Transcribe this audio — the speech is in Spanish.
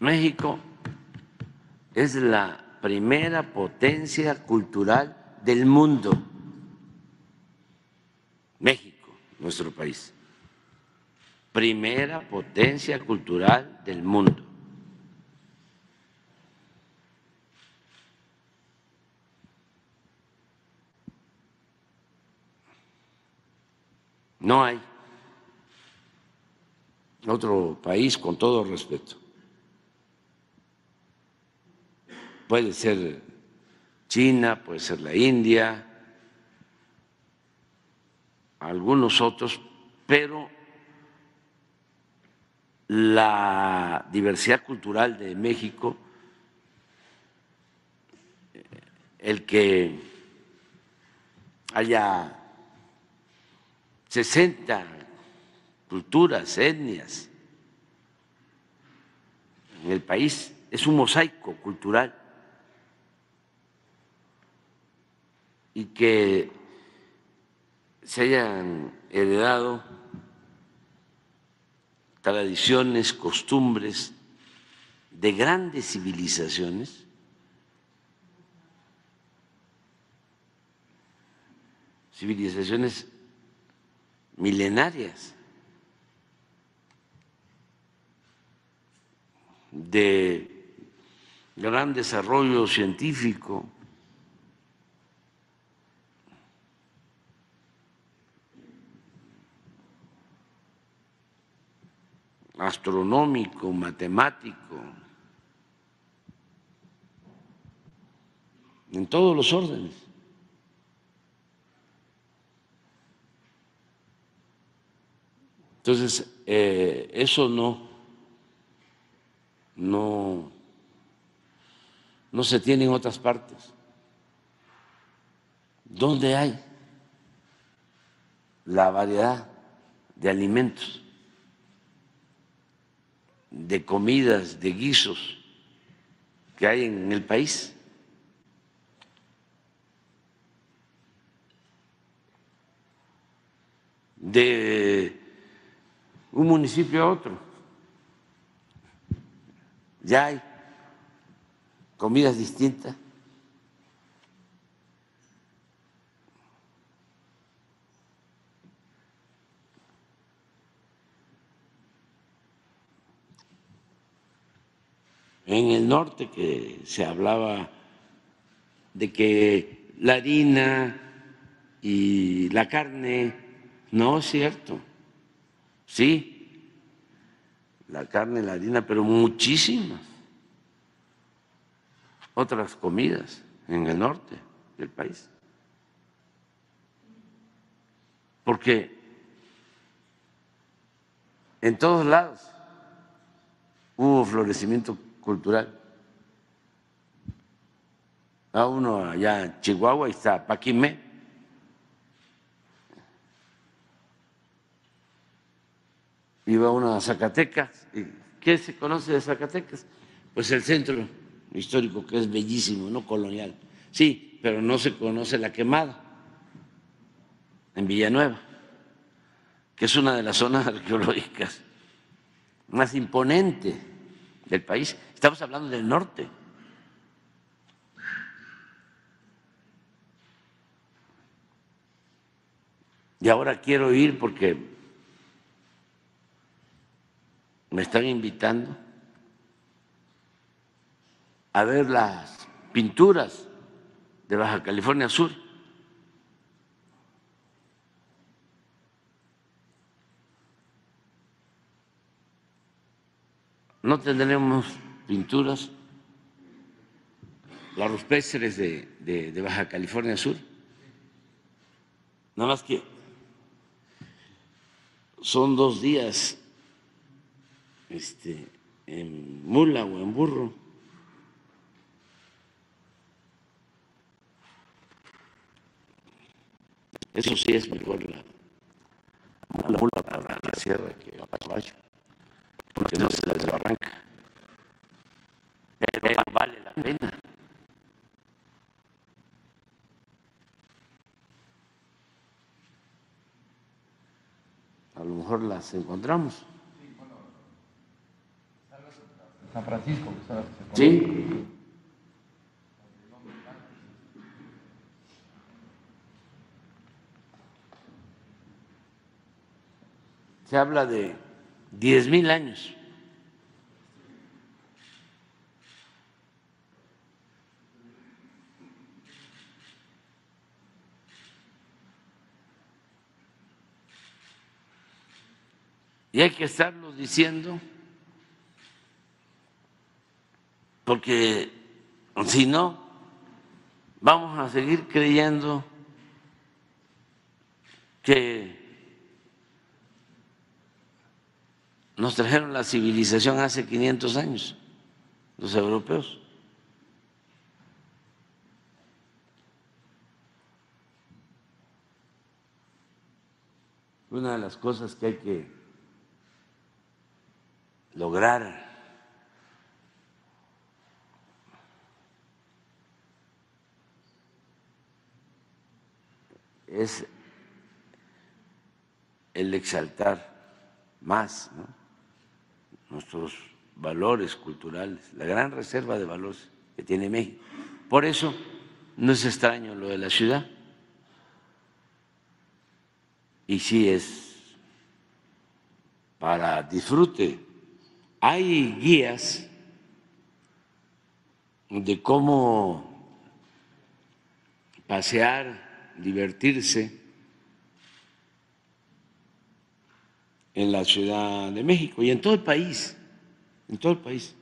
México es la primera potencia cultural del mundo. México, nuestro país. Primera potencia cultural del mundo. No hay otro país, con todo respeto. Puede ser China, puede ser la India, algunos otros, pero la diversidad cultural de México, el que haya 60 culturas, etnias en el país, es un mosaico cultural y que se hayan heredado tradiciones, costumbres de grandes civilizaciones, civilizaciones milenarias de gran desarrollo científico, astronómico, matemático, en todos los órdenes. Entonces, eh, eso no, no, no se tiene en otras partes. ¿Dónde hay la variedad de alimentos? De comidas, de guisos que hay en el país. De un municipio a otro. Ya hay comidas distintas. En el norte que se hablaba de que la harina y la carne, no es cierto, sí, la carne, la harina, pero muchísimas otras comidas en el norte del país. Porque en todos lados hubo florecimiento cultural. A uno allá en Chihuahua está Paquimé. Iba uno a Zacatecas. ¿Qué se conoce de Zacatecas? Pues el centro histórico, que es bellísimo, no colonial. Sí, pero no se conoce la quemada en Villanueva, que es una de las zonas arqueológicas más imponentes del país. Estamos hablando del norte. Y ahora quiero ir porque me están invitando a ver las pinturas de Baja California Sur. No tendremos pinturas, los rupestres de, de, Baja California Sur. Nada más que son dos días este, en mula o en burro. Eso sí es mejor la, la mula para la sierra que a caballo, porque no se pero vale la pena. A lo mejor las encontramos. San Francisco, que. ¿Sí? Se habla de diez mil años. Y hay que estarlo diciendo porque si no, vamos a seguir creyendo que nos trajeron la civilización hace 500 años, los europeos. Una de las cosas que hay que lograr es el exaltar más nuestros valores culturales, la gran reserva de valores que tiene México. Por eso no es extraño lo de la ciudad. Y sí es para disfrute. Hay guías de cómo pasear, divertirse en la Ciudad de México y en todo el país, en todo el país.